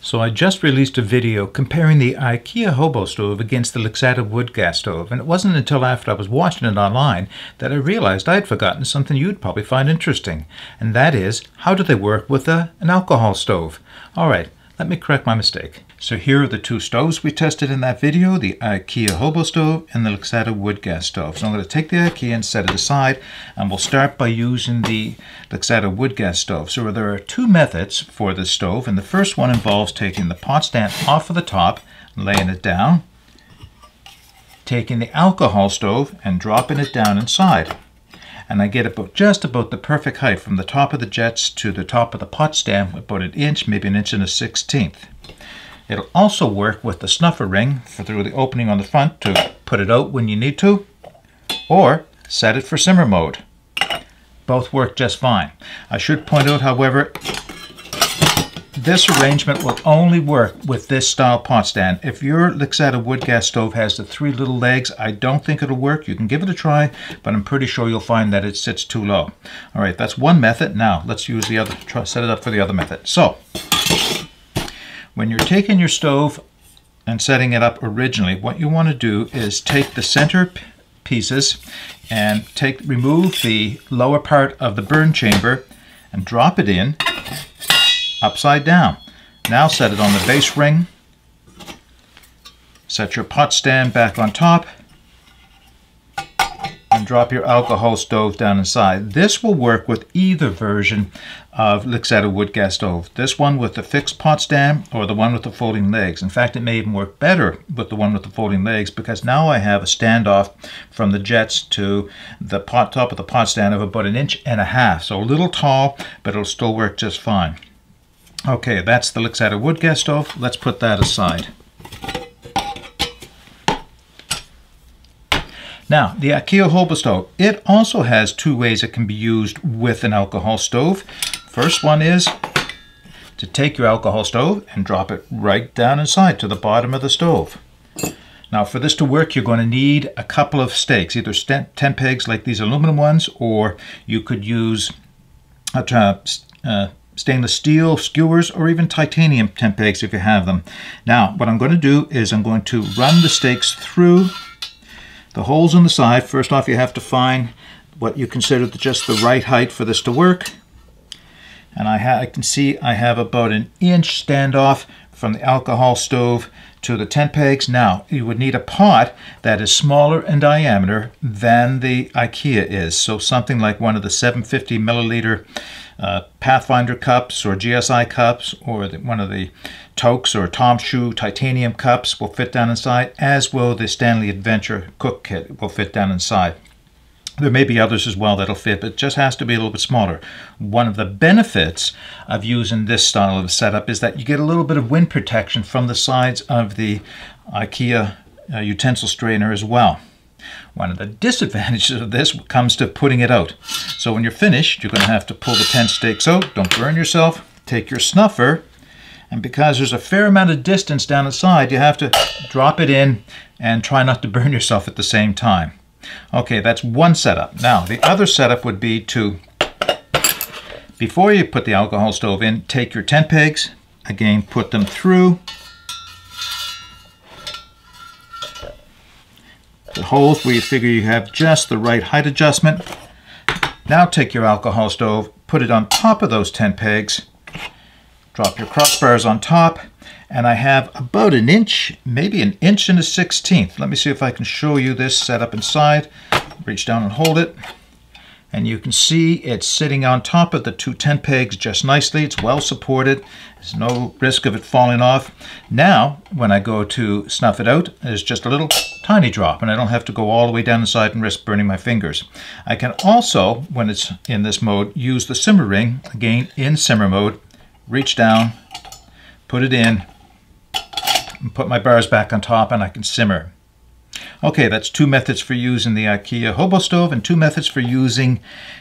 So I just released a video comparing the IKEA Hobo stove against the Lixada wood gas stove, and it wasn't until after I was watching it online that I realized I'd forgotten something you'd probably find interesting, and that is, how do they work with a, an alcohol stove? Alright, let me correct my mistake. So here are the two stoves we tested in that video, the IKEA Hobo stove and the Lixada wood gas stove. So I'm going to take the IKEA and set it aside, and we'll start by using the Lixada wood gas stove. So there are two methods for this stove, and the first one involves taking the pot stand off of the top, laying it down, taking the alcohol stove and dropping it down inside and I get about just about the perfect height from the top of the jets to the top of the pot stand, about an inch, maybe an inch and a sixteenth. It'll also work with the snuffer ring through the opening on the front to put it out when you need to, or set it for simmer mode. Both work just fine. I should point out, however, this arrangement will only work with this style pot stand. If your Lixada wood gas stove has the three little legs, I don't think it'll work. You can give it a try, but I'm pretty sure you'll find that it sits too low. All right, that's one method. Now, let's use the other, try, set it up for the other method. So, when you're taking your stove and setting it up originally, what you want to do is take the center pieces and take remove the lower part of the burn chamber and drop it in upside down. Now set it on the base ring. Set your pot stand back on top and drop your alcohol stove down inside. This will work with either version of Lixada wood gas stove. This one with the fixed pot stand or the one with the folding legs. In fact, it may even work better with the one with the folding legs because now I have a standoff from the jets to the pot top of the pot stand of about an inch and a half. So a little tall, but it'll still work just fine. Okay, that's the Lixada wood gas stove. Let's put that aside. Now, the IKEA Hobo stove, it also has two ways it can be used with an alcohol stove. First one is to take your alcohol stove and drop it right down inside to the bottom of the stove. Now for this to work, you're going to need a couple of stakes, either 10 pegs like these aluminum ones, or you could use a uh, stainless steel skewers or even titanium tent pegs if you have them. Now what I'm going to do is I'm going to run the stakes through the holes in the side. First off you have to find what you consider just the right height for this to work. And I, I can see I have about an inch standoff from the alcohol stove to the tent pegs. Now, you would need a pot that is smaller in diameter than the IKEA is. So something like one of the 750 milliliter uh, Pathfinder cups or GSI cups or the, one of the Toaks or Tomshoo titanium cups will fit down inside, as will the Stanley Adventure cook kit will fit down inside. There may be others as well that'll fit, but it just has to be a little bit smaller. One of the benefits of using this style of setup is that you get a little bit of wind protection from the sides of the IKEA uh, utensil strainer as well. One of the disadvantages of this comes to putting it out. So when you're finished, you're going to have to pull the tent stakes out. Don't burn yourself. Take your snuffer, and because there's a fair amount of distance down the side, you have to drop it in and try not to burn yourself at the same time. Okay, that's one setup. Now, the other setup would be to, before you put the alcohol stove in, take your tent pegs, again, put them through the holes where you figure you have just the right height adjustment. Now take your alcohol stove, put it on top of those tent pegs, drop your crossbars on top, and I have about an inch, maybe an inch and a sixteenth. Let me see if I can show you this set up inside. Reach down and hold it. And you can see it's sitting on top of the two tent pegs just nicely. It's well supported. There's no risk of it falling off. Now, when I go to snuff it out, there's just a little tiny drop, and I don't have to go all the way down inside and risk burning my fingers. I can also, when it's in this mode, use the simmer ring, again in simmer mode, reach down, put it in, and put my bars back on top and I can simmer. Okay, that's two methods for using the IKEA hobo stove and two methods for using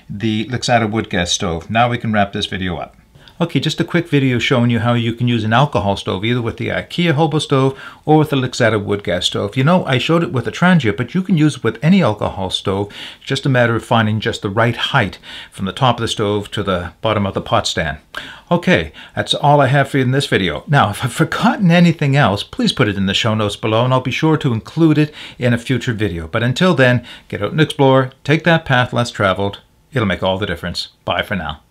the Lixada wood gas stove. Now we can wrap this video up. Okay, just a quick video showing you how you can use an alcohol stove either with the IKEA Hobo stove or with the Lixada wood gas stove. You know, I showed it with a Trangia, but you can use it with any alcohol stove. It's just a matter of finding just the right height from the top of the stove to the bottom of the pot stand. Okay, that's all I have for you in this video. Now, if I've forgotten anything else, please put it in the show notes below and I'll be sure to include it in a future video. But until then, get out and explore, take that path less traveled. It'll make all the difference. Bye for now.